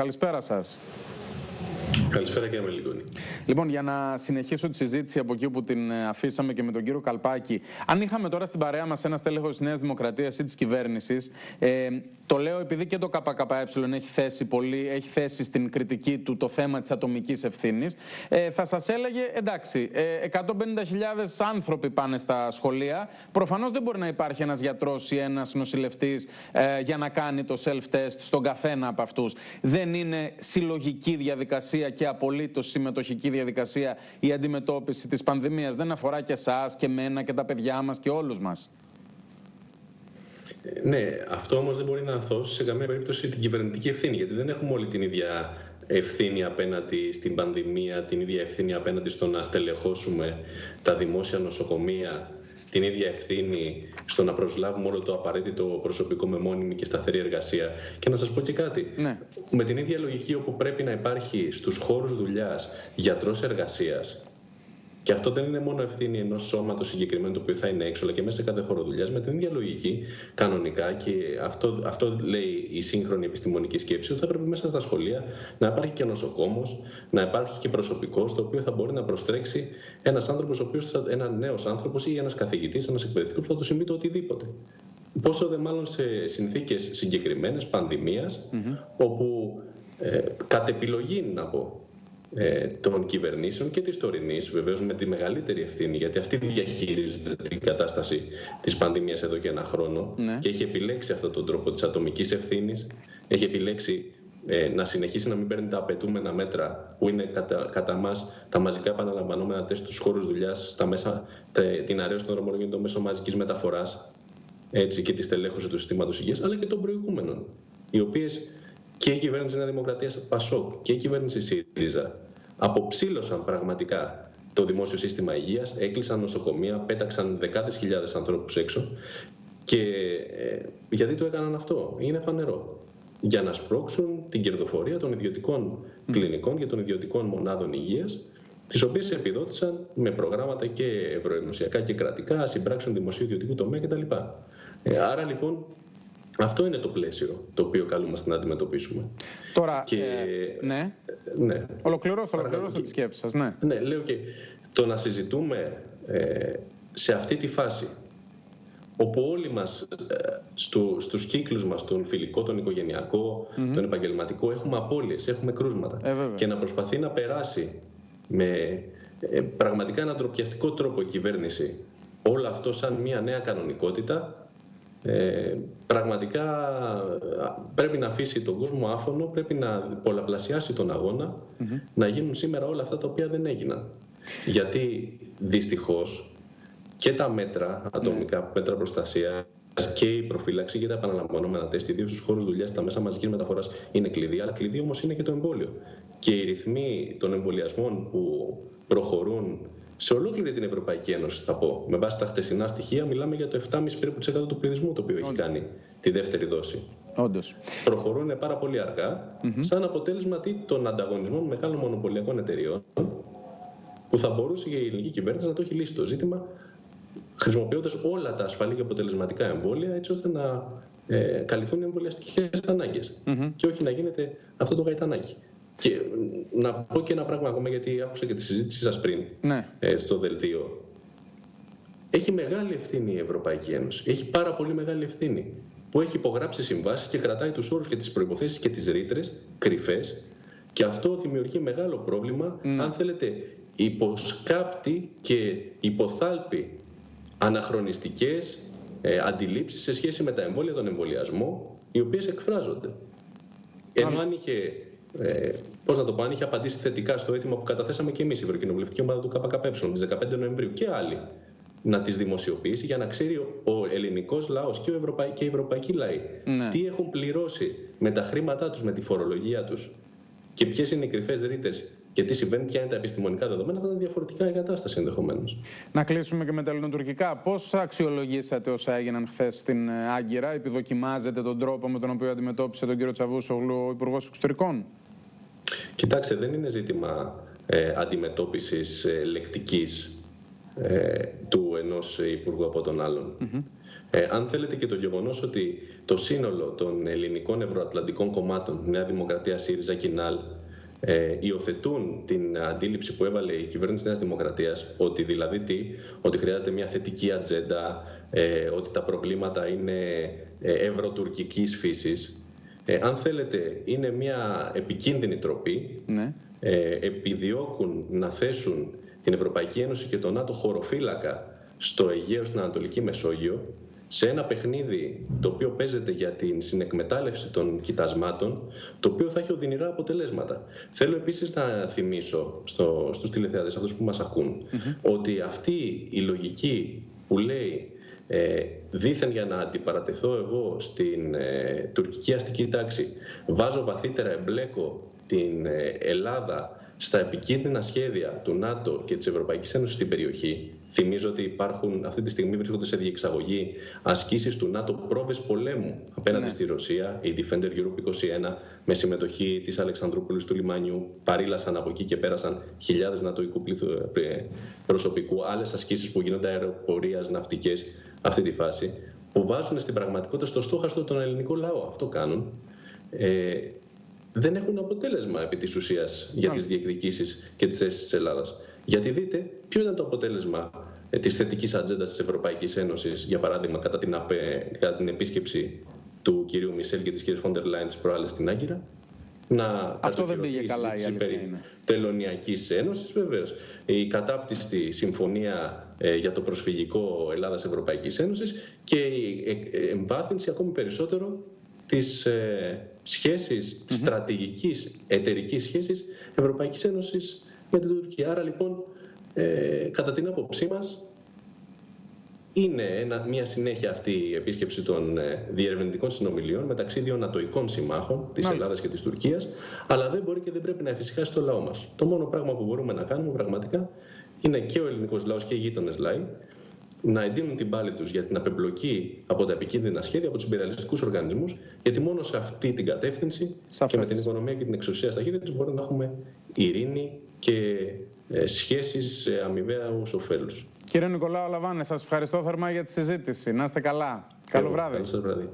Καλησπέρα σας. Καλησπέρα κύριε Μελικόνη. Λοιπόν, για να συνεχίσω τη συζήτηση από εκεί που την ε, αφήσαμε και με τον κύριο Καλπάκη. Αν είχαμε τώρα στην παρέα μας ένα στέλεχος της Νέας Δημοκρατίας ή της κυβέρνησης, ε, το λέω επειδή και το ΚΚΕ έχει θέσει, πολύ, έχει θέσει στην κριτική του το θέμα της ατομικής ευθύνης, ε, θα σας έλεγε εντάξει, ε, 150.000 άνθρωποι πάνε στα σχολεία. Προφανώς δεν μπορεί να υπάρχει ένας γιατρός ή ένας νοσηλευτής ε, για να κάνει το self-test στον καθένα από αυτούς. Δεν είναι συλλογική διαδικασία και απολύτως συμμετοχική διαδικασία η αντιμετώπιση της πανδημίας. Δεν αφορά και εσάς και εμένα και τα παιδιά μας και όλους μας. Ναι, αυτό όμως δεν μπορεί να αθώσει σε καμία περίπτωση την κυβερνητική ευθύνη, γιατί δεν έχουμε όλη την ίδια ευθύνη απέναντι στην πανδημία, την ίδια ευθύνη απέναντι στο να στελεχώσουμε τα δημόσια νοσοκομεία, την ίδια ευθύνη στο να προσλάβουμε όλο το απαραίτητο προσωπικό με μόνιμη και σταθερή εργασία. Και να σας πω και κάτι. Ναι. Με την ίδια λογική όπου πρέπει να υπάρχει στους χώρους δουλειάς γιατρός εργασίας, και αυτό δεν είναι μόνο ευθύνη ενός σώματος συγκεκριμένου το οποίο θα είναι έξω, αλλά και μέσα σε κάθε χώρο δουλειάς. Με την ίδια λογική, κανονικά, και αυτό, αυτό λέει η σύγχρονη επιστημονική σκέψη, ότι θα πρέπει μέσα στα σχολεία να υπάρχει και νοσοκόμος, να υπάρχει και προσωπικός, το οποίο θα μπορεί να προστρέξει ένας άνθρωπος, ένα νέος άνθρωπος ή ένας καθηγητής, ένας εκπαιδευτικός που θα του συμβεί το οτιδήποτε. Πόσο δε μάλλον σε συνθήκες συγκεκριμένες πανδημίας, όπου ε, κατ' επιλογή να πω, ε, των κυβερνήσεων και της τωρινής βεβαίως με τη μεγαλύτερη ευθύνη γιατί αυτή διαχειρίζεται την κατάσταση της πανδημίας εδώ και ένα χρόνο Ναι. και έχει επιλέξει αυτόν τον τρόπο της ατομικής ευθύνης έχει επιλέξει ε, να συνεχίσει να μην παίρνει τα απαιτούμενα μέτρα που είναι κατά, κατά μας τα μαζικά επαναλαμβανόμενα τεστ στους χώρους δουλειάς, στα μέσα, τε, την αρέωση των δρομολογίων, το μέσο μαζικής μεταφοράς έτσι, και τη στελέχωση του συστήματος υγείας, αλλά και των προηγούμενων, οι οποίες και η κυβέρνηση Νέα Δημοκρατίας Πασόκ και η κυβέρνηση ΣΥΡΙΖΑ αποψήλωσαν πραγματικά το δημόσιο σύστημα υγείας, έκλεισαν νοσοκομεία, πέταξαν δεκάδες χιλιάδες ανθρώπους έξω. Και ε, γιατί το έκαναν αυτό, είναι φανερό. Για να σπρώξουν την κερδοφορία των ιδιωτικών κλινικών και των ιδιωτικών μονάδων υγείας, τις οποίες επιδότησαν με προγράμματα και ευρωενωσιακά και κρατικά, συμπράξεων δημοσίου ιδιωτικού τομέα κτλ. Ε, άρα λοιπόν αυτό είναι το πλαίσιο το οποίο καλούμαστε να αντιμετωπίσουμε. Τώρα, Και- ε, ναι. Ναι. Ολοκληρώστε, Παρακαλώ. ολοκληρώστε τη σκέψη σας, ναι. Ναι, λέω και το να συζητούμε ε, σε αυτή τη φάση όπου όλοι μας ε, στο, στους κύκλους μας, τον φιλικό, τον οικογενειακό, τον επαγγελματικό, έχουμε απώλειες, έχουμε κρούσματα. Ε, βέβαια. και να προσπαθεί να περάσει με ε, πραγματικά έναν ντροπιαστικό τρόπο η κυβέρνηση όλο αυτό σαν μια νέα κανονικότητα, ε, πραγματικά ε, πρέπει να αφήσει τον κόσμο άφωνο, πρέπει να πολλαπλασιάσει τον αγώνα, να γίνουν σήμερα όλα αυτά τα οποία δεν έγιναν. Γιατί δυστυχώς και τα μέτρα, ατομικά μέτρα προστασίας και η προφύλαξη και τα επαναλαμβανόμενα τεστ, ιδίως στους χώρους δουλειάς, στα μέσα μαζικής μεταφοράς είναι κλειδί, αλλά κλειδί όμως είναι και το εμβόλιο. Και οι ρυθμοί των εμβολιασμών που προχωρούν σε ολόκληρη την Ευρωπαϊκή Ένωση, θα πω, με βάση τα χτεσινά στοιχεία, μιλάμε για το 7,5 περίπου της εκατό του πληθυσμού το οποίο έχει κάνει τη δεύτερη δόση. Όντως. Προχωρούν πάρα πολύ αργά, σαν αποτέλεσμα τι, των ανταγωνισμών μεγάλων μονοπωλιακών εταιριών, που θα μπορούσε η ελληνική κυβέρνηση να το έχει λύσει το ζήτημα χρησιμοποιώντας όλα τα ασφαλή και αποτελεσματικά εμβόλια, έτσι ώστε να ε, καλυφθούν οι εμβολιαστικές και όχι να γίνεται αυτό το γαϊτανάκι. Και να πω και ένα πράγμα ακόμα, γιατί άκουσα και τη συζήτησή σας πριν Ναι. ε, στο δελτίο. Έχει μεγάλη ευθύνη η Ευρωπαϊκή Ένωση. Έχει πάρα πολύ μεγάλη ευθύνη. Που έχει υπογράψει συμβάσεις και κρατάει τους όρους και τις προποθέσει και τις ρήτρες κρυφές. Και αυτό δημιουργεί μεγάλο πρόβλημα, αν θέλετε, υποσκάπτει και υποθάλπει αναχρονιστικές ε, αντιλήψεις σε σχέση με τα εμβόλια, τον εμβολιασμό, οι οποίες εκφράζονται. Ενώ αν είχε, ε, πώς να το πω, αν είχε απαντήσει θετικά στο αίτημα που καταθέσαμε και εμείς η Ευρωκοινοβουλευτική Ομάδα του ΚΚΠ τις 15 Νοεμβρίου και άλλοι, να τις δημοσιοποιήσει για να ξέρει ο, ο ελληνικός λαός και, ο Ευρωπαϊ, και οι ευρωπαϊκοί λαοί Ναι. τι έχουν πληρώσει με τα χρήματά τους, με τη φορολογία τους και ποιες είναι οι κρυφές ρήτε και τι συμβαίνει, ποια είναι τα επιστημονικά δεδομένα, θα ήταν διαφορετικά η κατάσταση ενδεχομένως. Να κλείσουμε και με τα ελληνοτουρκικά. Πώς αξιολογήσατε όσα έγιναν χθες στην ε, Άγκυρα, επιδοκιμάζετε τον τρόπο με τον οποίο αντιμετώπισε τον κύριο Τσαβούσογλου ο Υπουργός Εξωτερικών; Κοιτάξτε, δεν είναι ζήτημα ε, αντιμετώπισης ε, λεκτικής ε, του ενός υπουργού από τον άλλον. Ε, αν θέλετε και το γεγονός ότι το σύνολο των ελληνικών ευρωατλαντικών κομμάτων, Νέα Δημοκρατία, ΣΥΡΙΖΑ, ΚΙΝΑΛ, ε, υιοθετούν την αντίληψη που έβαλε η κυβέρνηση της Νέας Δημοκρατίας, ότι δηλαδή τι, ότι χρειάζεται μια θετική ατζέντα, ε, ότι τα προβλήματα είναι ε, ευρωτουρκικής φύσης. Ε, αν θέλετε, είναι μια επικίνδυνη τροπή. Ναι. Ε, επιδιώκουν να θέσουν την Ευρωπαϊκή Ένωση και τον ΝΑΤΟ χωροφύλακα στο Αιγαίο στην Ανατολική Μεσόγειο σε ένα παιχνίδι το οποίο παίζεται για την συνεκμετάλλευση των κοιτασμάτων, το οποίο θα έχει οδυνηρά αποτελέσματα. Θέλω επίσης να θυμίσω στο, στους τηλεθεατές, αυτούς που μας ακουν ότι αυτή η λογική που λέει ε, δήθεν για να αντιπαρατεθώ εγώ στην ε, τουρκική αστική τάξη, βάζω βαθύτερα, εμπλέκω την ε, Ελλάδα στα επικίνδυνα σχέδια του ΝΑΤΟ και της Ευρωπαϊκής Ένωσης στην περιοχή. Θυμίζω ότι υπάρχουν αυτή τη στιγμή βρίσκονται σε διεξαγωγή ασκήσεις του ΝΑΤΟ πρόβες πολέμου απέναντι ναι. στη Ρωσία, η Defender Europe 21, με συμμετοχή της Αλεξανδρούπολης του Λιμάνιου, παρήλασαν από εκεί και πέρασαν χιλιάδες νατοικού ε, προσωπικού, άλλες ασκήσεις που γίνονται αεροπορίας, ναυτικές, αυτή τη φάση, που βάζουν στην πραγματικότητα στο στόχαστο τον ελληνικό λαό. Αυτό κάνουν. Ε, δεν έχουν αποτέλεσμα επί της ουσίας για τις διεκδικήσεις και τις θέσεις της Ελλάδας. Γιατί δείτε ποιο ήταν το αποτέλεσμα ε, της θετικής ατζέντας της Ευρωπαϊκής Ένωσης, για παράδειγμα, κατά την, κατά την επίσκεψη του κυρίου Μισελ και της κυρίας Φόντερ Λάιν της προάλλες στην Άγκυρα, να Αυτό δεν πήγε καλά η περί Τελωνιακής Ένωσης, βεβαίως. Η κατάπτυστη συμφωνία ε, για το προσφυγικό Ελλάδας-Ευρωπαϊκής Ένωσης και η ε, εμβάθυνση ακόμη περισσότερο της ε, σχέσης, mm-hmm. στρατηγικής εταιρικής σχέσης Ευρωπαϊκής Ένωσης με την Τουρκία. Άρα λοιπόν, ε, κατά την άποψή μας, είναι ένα, μια συνέχεια αυτή η επίσκεψη των ε, διερευνητικών συνομιλιών μεταξύ δύο νατοικών συμμάχων, της Ελλάδας και της Τουρκίας, αλλά δεν μπορεί και δεν πρέπει να εφησυχάσει το λαό μας. Το μόνο πράγμα που μπορούμε να κάνουμε πραγματικά είναι και ο ελληνικός λαός και οι γείτονες λαοί να εντείνουν την πάλη τους για την απεμπλοκή από τα επικίνδυνα σχέδια από τους υπεραλιστικούς οργανισμούς, γιατί μόνο σε αυτή την κατεύθυνση και με την οικονομία και την εξουσία στα χέρια τους μπορούμε να έχουμε ειρήνη και ε, σχέσεις αμοιβαίους ωφέλους. Κύριε Νικολάου Λαβάνες, σας ευχαριστώ θερμά για τη συζήτηση. Να είστε καλά. Καλό βράδυ. Καλό βράδυ.